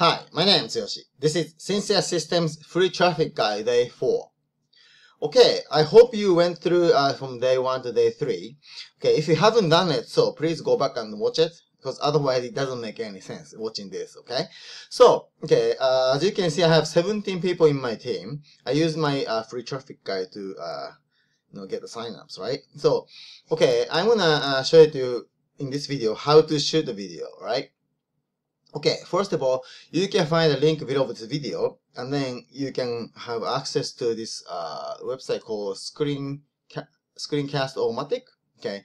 Hi, my name is Yoshi. This is Sincere Systems Free Traffic Guide Day 4. Okay, I hope you went through uh, from day 1 to day 3. Okay, if you haven't done it, so please go back and watch it because otherwise it doesn't make any sense watching this, okay? So, okay, uh, as you can see, I have 17 people in my team. I use my uh, free traffic guide to uh, you know, get the signups, right? So, okay, I'm gonna uh, show you in this video how to shoot the video, right? Okay, first of all, you can find a link below this video, and then you can have access to this uh, website called Screen Screencast-O-Matic. Okay,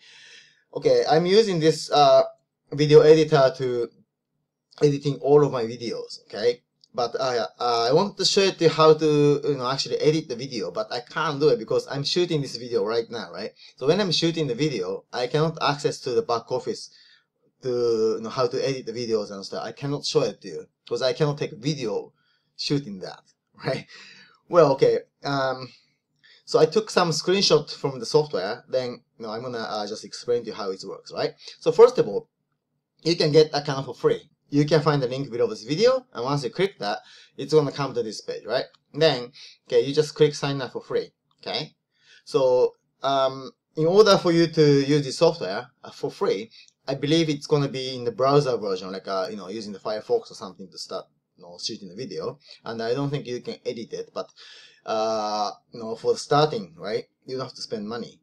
okay, I'm using this uh, video editor to editing all of my videos. Okay, but uh, I want to show you how to you know actually edit the video, but I can't do it because I'm shooting this video right now, right? So when I'm shooting the video, I cannot access to the back office to you know how to edit the videos and stuff. I cannot show it to you because I cannot take a video shooting that, right? Well, okay. Um, so I took some screenshot from the software. Then you know I'm gonna uh, just explain to you how it works, right? So first of all, you can get account for free you can find the link below this video and once you click that it's to come to this page right then okay you just click sign up for free okay so um, in order for you to use this software uh, for free I believe it's to be in the browser version like uh, you know using the Firefox or something to start you know, shooting the video. And I don't think you can edit it but uh, you know for starting right you don't have to spend money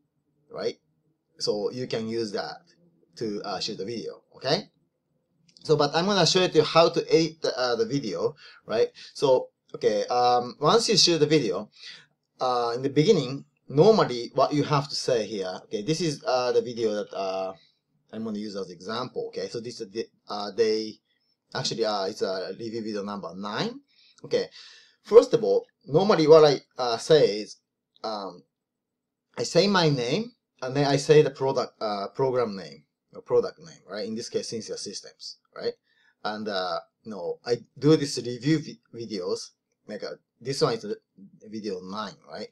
right? So you can use that to uh, shoot the video okay? So, but I'm gonna show you how to edit the, uh, the video, right? So, okay, um, once you shoot the video, uh, in the beginning, normally what you have to say here, okay, this is uh, the video that uh, I'm gonna use as example, okay? So this is the uh, day, actually, uh, it's a review video number nine. Okay, first of all, normally what I uh, say is, um, I say my name and then I say the product uh, program name, or product name, right? In this case, Sincere Systems right? And uh, you know, I do this review vi videos. Like a, this one is video nine, right?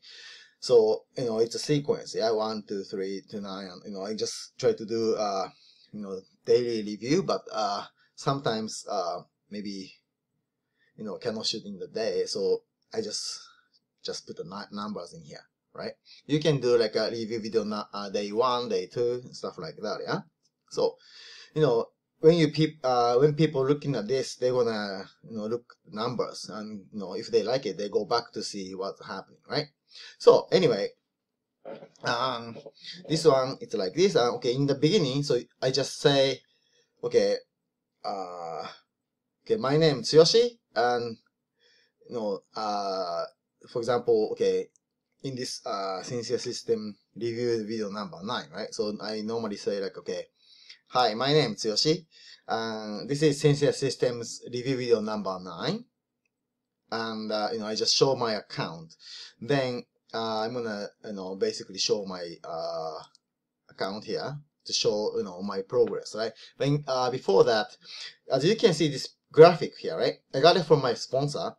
So you know, it's a sequence. Yeah, one, two, three, two, nine. And, you know, I just try to do uh, you know, daily review, but uh, sometimes uh, maybe you know, cannot shoot in the day, so I just just put the numbers in here, right? You can do like a review video uh, day one, day two, stuff like that, yeah. So, you know, when you peep, uh, when people looking at this, they wanna you know look numbers, and you know if they like it, they go back to see what's happening, right? So anyway, um, this one it's like this. Uh, okay, in the beginning, so I just say, okay, uh, okay, my name is Yoshi, and you know, uh, for example, okay, in this uh sincere system review video number nine, right? So I normally say like, okay Hi, my name is Yoshi. Uh, this is Sincere Systems review video number 9. And, uh, you know, I just show my account. Then, uh, I'm gonna, you know, basically show my, uh, account here to show, you know, my progress, right? Then, uh, before that, as you can see this graphic here, right? I got it from my sponsor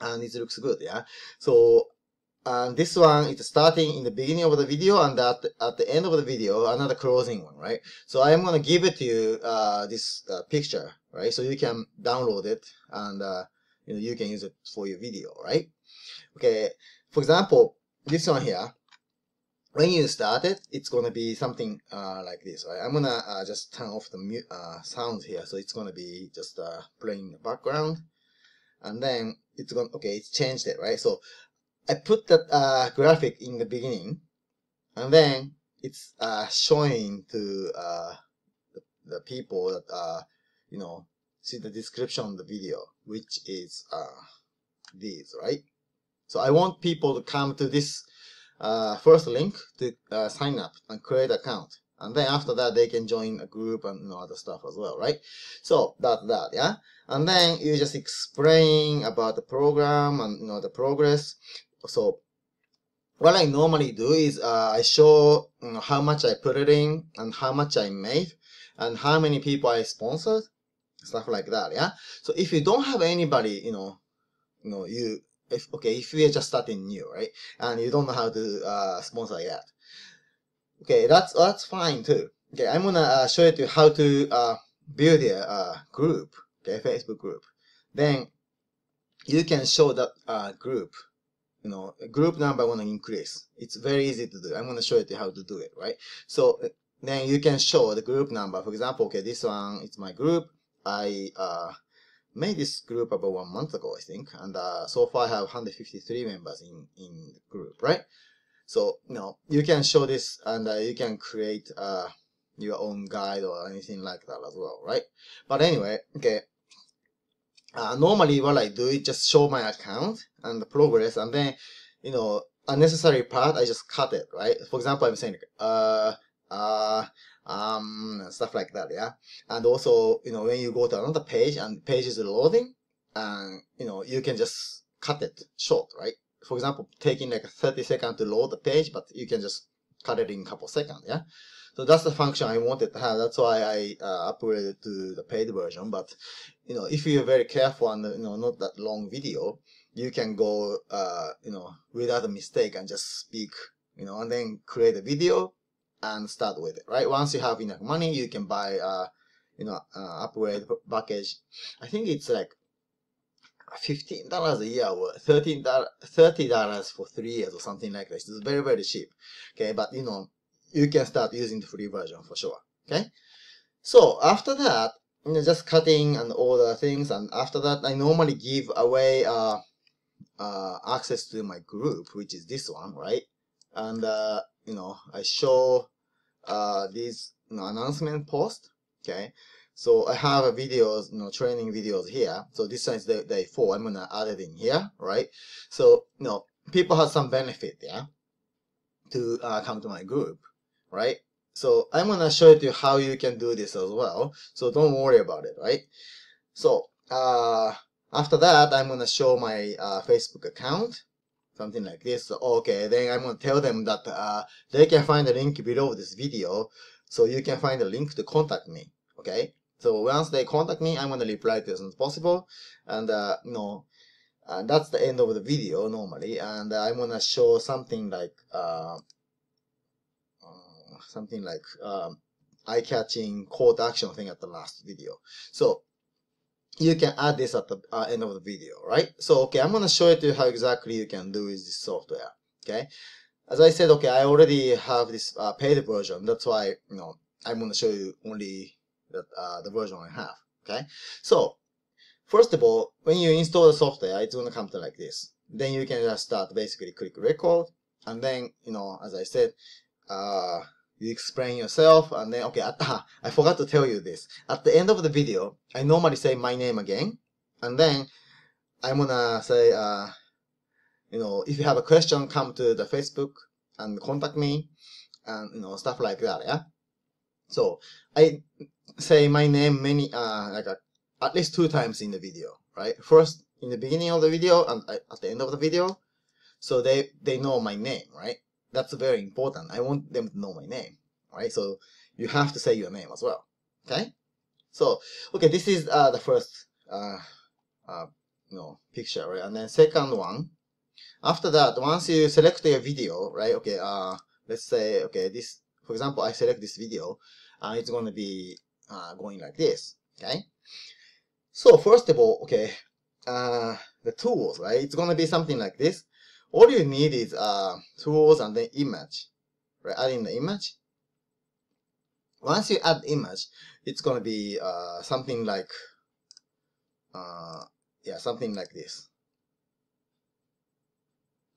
and it looks good, yeah? So, and this one is starting in the beginning of the video and at, at the end of the video another closing one right so i am to give it to you uh, this uh, picture right so you can download it and uh, you know you can use it for your video right? Okay for example this one here when you start it it's going to be something uh, like this right? I'm gonna uh, just turn off the mute uh, sound here so it's going to be just playing in the background and then it's going to, okay it's changed it right? So I put that uh, graphic in the beginning, and then it's uh, showing to uh, the, the, people that uh, you know see the description of the video, which is uh, these, right? So I want people to come to this uh, first link to uh, sign up and create account. And then after that, they can join a group and you know, other stuff as well, right? So that, that, yeah. And then you just explain about the program and you know the progress so what I normally do is uh, I show you know, how much I put it in and how much I made and how many people I sponsored, stuff like that. Yeah. So if you don't have anybody, you know, you know, you if okay, if you're just starting new, right, and you don't know how to uh, sponsor yet, okay, that's that's fine too. Okay, I'm gonna uh, show you how to uh, build a uh, group, okay, Facebook group. then you can show that uh, group. You know, group number want to increase. It's very easy to do. I'm going to show you how to do it, right? So then you can show the group number. For example, okay, this one is my group. I uh, made this group about one month ago, I think, and uh, so far I have 153 members in in the group, right? So you know you can show this and uh, you can create uh, your own guide or anything like that as well, right? But anyway, okay. Uh, normally what I do is just show my account and the progress and then, you know, unnecessary part, I just cut it, right? For example, I'm saying, uh, uh, um, stuff like that, yeah. And also, you know, when you go to another page and page is loading, and you know, you can just cut it short, right? For example, taking like 30 seconds to load the page, but you can just cut it in a couple seconds, yeah. So that's the function I wanted to have. That's why I uh, upgraded to the paid version. But you know, if you're very careful and you know not that long video, you can go uh, you know without a mistake and just speak, you know, and then create a video and start with it, right? Once you have enough money, you can buy, uh, you know, uh, upgrade package. I think it's like fifteen dollars a year or thirteen thirty dollars for three years or something like this. It's very very cheap. Okay, but you know, you can start using the free version for sure. Okay, so after that, you know, just cutting and all the things, and after that, I normally give away uh, uh, access to my group, which is this one, right? And uh, you know, I show uh, these you know, announcement post. Okay, so I have a videos, you know, training videos here. So this is day, day four. I'm gonna add it in here, right? So you know, people have some benefit, yeah, to uh, come to my group, right? So I'm gonna show you how you can do this as well. So don't worry about it, right? So uh, after that, I'm gonna show my uh, Facebook account something like this. Okay, then I'm going to tell them that uh, they can find the link below this video, so you can find the link to contact me. Okay, so once they contact me, I'm going to reply to as soon as possible, and uh, you know, and that's the end of the video normally, and uh, I'm going to show something like uh, uh, something like um, eye-catching call to action thing at the last video. So you can add this at the uh, end of the video, right? So, okay, I'm going to show you to you how exactly you can do with this software, okay? As I said, okay, I already have this uh, paid version. That's why, you know, I'm going to show you only that, uh, the version I have, okay? So, first of all, when you install the software, it's going to come to like this. Then you can just start basically click record. And then, you know, as I said, uh, you explain yourself and then okay ah, I forgot to tell you this. At the end of the video I normally say my name again and then I'm gonna say uh, you know if you have a question come to the Facebook and contact me and you know stuff like that yeah? So I say my name many uh, like a, at least two times in the video right? First in the beginning of the video and at the end of the video so they they know my name right that's very important. I want them to know my name, right? So you have to say your name as well, okay? So, okay, this is uh, the first, uh, uh, you know, picture, right? And then second one, after that, once you select your video, right? Okay, uh, let's say, okay, this, for example, I select this video, and it's going to be uh, going like this, okay? So first of all, okay, uh, the tools, right? It's going to be something like this all you need is uh, tools and then image, right? Adding the image. Once you add image, it's gonna be uh, something like, uh, yeah, something like this,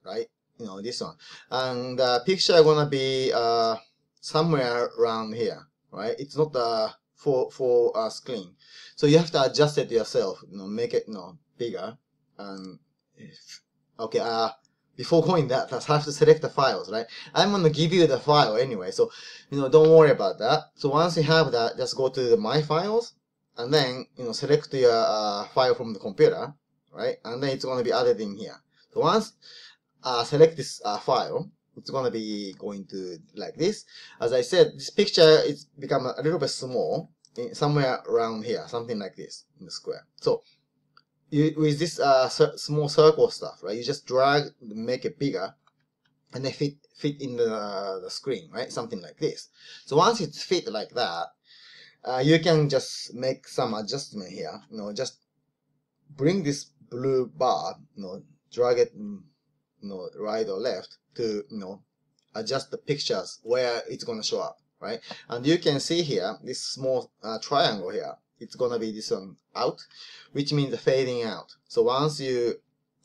right? You know, this one. And the picture gonna be uh, somewhere around here, right? It's not the full, full uh, screen. So you have to adjust it yourself, you know, make it, you know, bigger. And if, okay, uh, before going that, I have to select the files, right? I'm going to give you the file anyway, so, you know, don't worry about that. So once you have that, just go to the My Files, and then, you know, select your uh, file from the computer, right? And then it's going to be added in here. So once uh, select this uh, file, it's going to be going to like this. As I said, this picture is become a little bit small, somewhere around here, something like this in the square. So you, with this uh, small circle stuff, right? You just drag, make it bigger, and they fit fit in the, the screen, right? Something like this. So once it's fit like that, uh, you can just make some adjustment here. You know, just bring this blue bar, you know, drag it, mm, you know, right or left to, you know, adjust the pictures where it's to show up, right? And you can see here, this small uh, triangle here, it's to be this one out, which means fading out. So once you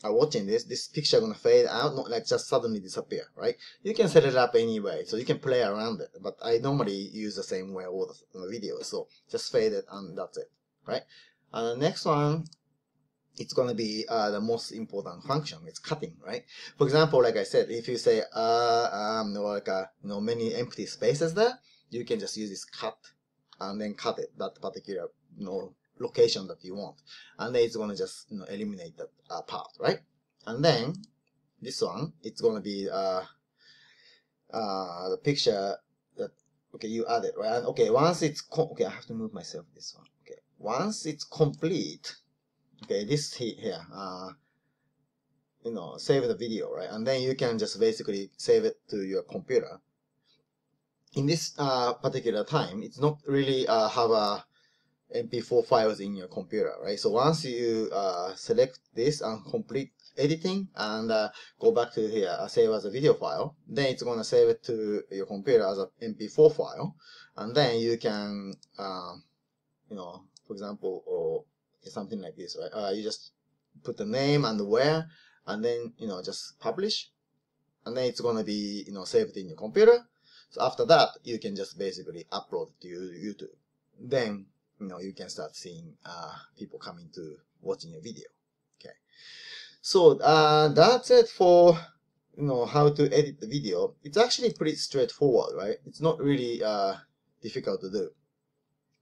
are watching this, this picture to fade out, not like just suddenly disappear, right? You can set it up anyway, so you can play around it. But I normally use the same way all the videos, so just fade it and that's it, right? And the next one, it's to be uh, the most important function. It's cutting, right? For example, like I said, if you say, uh, um, like, uh, you know, many empty spaces there, you can just use this cut and then cut it, that particular, you know, location that you want. And then it's going to just, you know, eliminate that uh, part, right? And then this one, it's going to be, uh, uh, the picture that, okay, you added, right? And okay, once it's, okay, I have to move myself this one. Okay. Once it's complete, okay this here uh, you know save the video right and then you can just basically save it to your computer in this uh, particular time it's not really uh, have a mp4 files in your computer right so once you uh, select this and complete editing and uh, go back to here uh, save as a video file then it's going to save it to your computer as a mp4 file and then you can you know for example or something like this, right? Uh, you just put the name and the where, and then, you know, just publish. And then it's going to be, you know, saved in your computer. So after that, you can just basically upload to YouTube. Then, you know, you can start seeing uh, people coming to watching your video. Okay. So uh, that's it for, you know, how to edit the video. It's actually pretty straightforward, right? It's not really uh, difficult to do.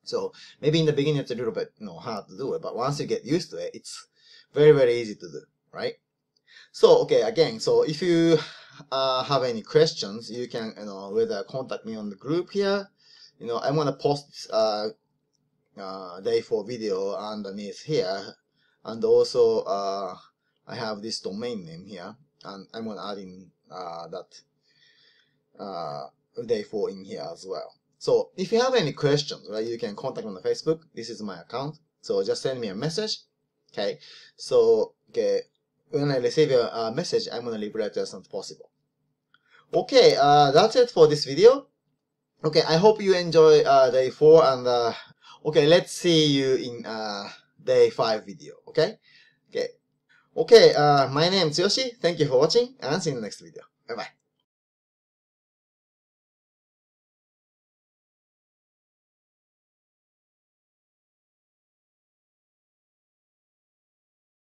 So maybe in the beginning it's a little bit you know hard to do it, but once you get used to it, it's very very easy to do, right? So okay, again, so if you uh, have any questions, you can you know whether contact me on the group here. You know I'm gonna post uh, uh, day four video underneath here, and also uh, I have this domain name here, and I'm gonna add in uh, that uh, Day4 in here as well. So if you have any questions, right, you can contact me on Facebook. This is my account. So just send me a message. Okay. So okay, when I receive a, message, I'm gonna reply to as soon as possible. Okay, uh, that's it for this video. Okay, I hope you enjoy uh, day four and uh, okay, let's see you in uh, day five video. Okay. Okay. Okay. Uh, my name is Yoshi. Thank you for watching and see you in the next video. Bye bye.